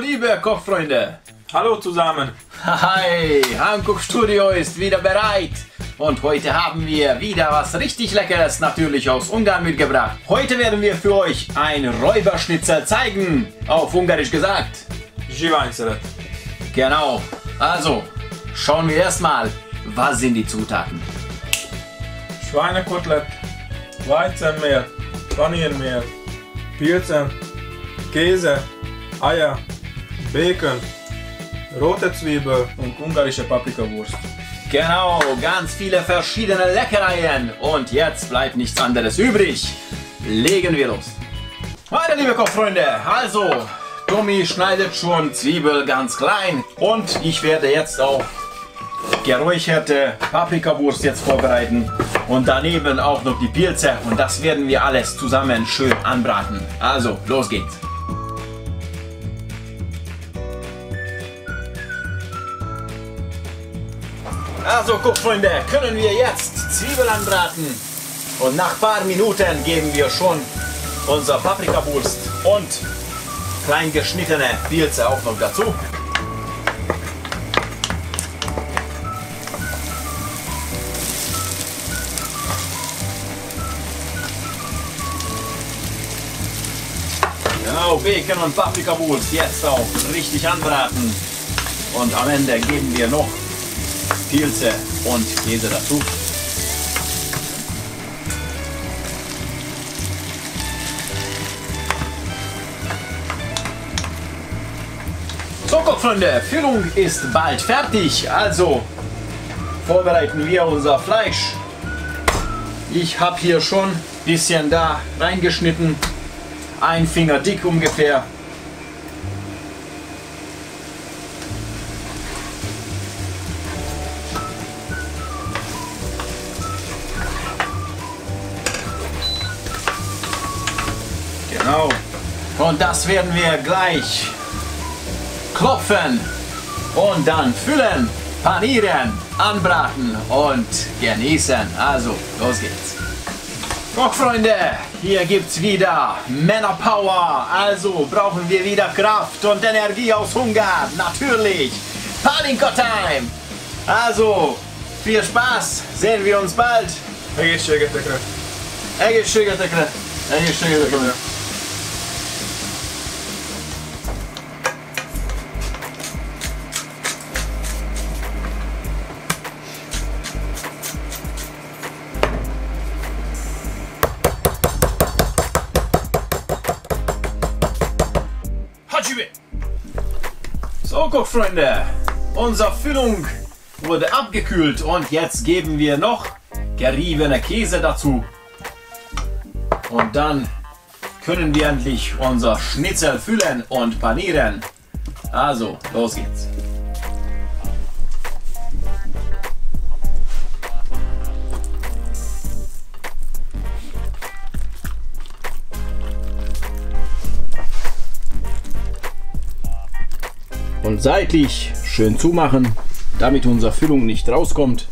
liebe Kochfreunde. Hallo zusammen. Hi, Hankook Studio ist wieder bereit. Und heute haben wir wieder was richtig Leckeres natürlich aus Ungarn mitgebracht. Heute werden wir für euch ein Räuberschnitzel zeigen. Auf Ungarisch gesagt. Zsiványszeret. Genau. Also, schauen wir erstmal, was sind die Zutaten. Schweinekotelett, Weizenmehl, Paniermehl, Pilzen, Käse, Eier, Bacon, rote Zwiebel und ungarische Paprikawurst. Genau, ganz viele verschiedene Leckereien. Und jetzt bleibt nichts anderes übrig. Legen wir los. Meine liebe Kochfreunde, also, Tommy schneidet schon Zwiebel ganz klein. Und ich werde jetzt auch geräucherte Paprikawurst jetzt vorbereiten. Und daneben auch noch die Pilze. Und das werden wir alles zusammen schön anbraten. Also, los geht's. Also guck Freunde, können wir jetzt Zwiebeln anbraten. Und nach ein paar Minuten geben wir schon unser Paprikawurst und klein geschnittene Pilze auch noch dazu. Genau, Bacon und Paprikawurst jetzt auch richtig anbraten. Und am Ende geben wir noch Pilze und Käse dazu. So, Freunde, Füllung ist bald fertig. Also vorbereiten wir unser Fleisch. Ich habe hier schon ein bisschen da reingeschnitten. Ein Finger dick ungefähr. Genau. Und das werden wir gleich klopfen und dann füllen, panieren, anbraten und genießen. Also, los geht's. Kochfreunde, hier gibt's wieder Männerpower. Also brauchen wir wieder Kraft und Energie aus Ungarn. Natürlich. Palinka Time. Also, viel Spaß. Sehen wir uns bald. Egészségetekre! Egészségetekre. Egészségetekre. So, Kochfreunde, unsere Füllung wurde abgekühlt und jetzt geben wir noch geriebene Käse dazu. Und dann können wir endlich unser Schnitzel füllen und panieren. Also, los geht's. Und seitlich schön zumachen, damit unsere Füllung nicht rauskommt.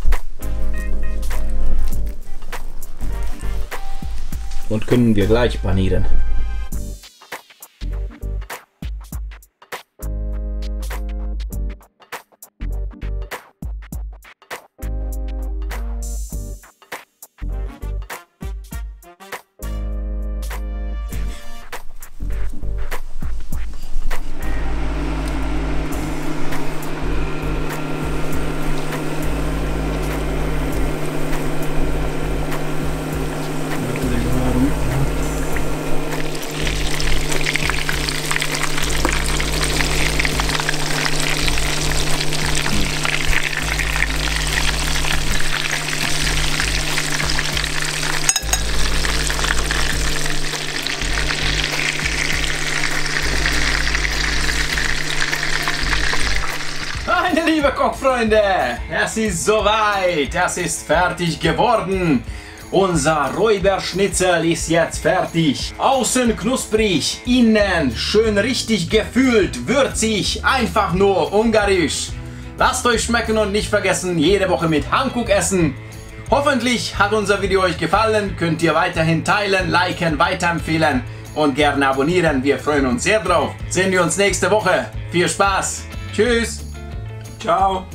Und können wir gleich panieren. Liebe Kochfreunde, es ist soweit, es ist fertig geworden. Unser Räuberschnitzel ist jetzt fertig. Außen knusprig, innen schön richtig gefüllt, würzig, einfach nur ungarisch. Lasst euch schmecken und nicht vergessen, jede Woche mit Hankook essen. Hoffentlich hat unser Video euch gefallen, könnt ihr weiterhin teilen, liken, weiterempfehlen und gerne abonnieren. Wir freuen uns sehr drauf. Sehen wir uns nächste Woche. Viel Spaß. Tschüss. Ciao.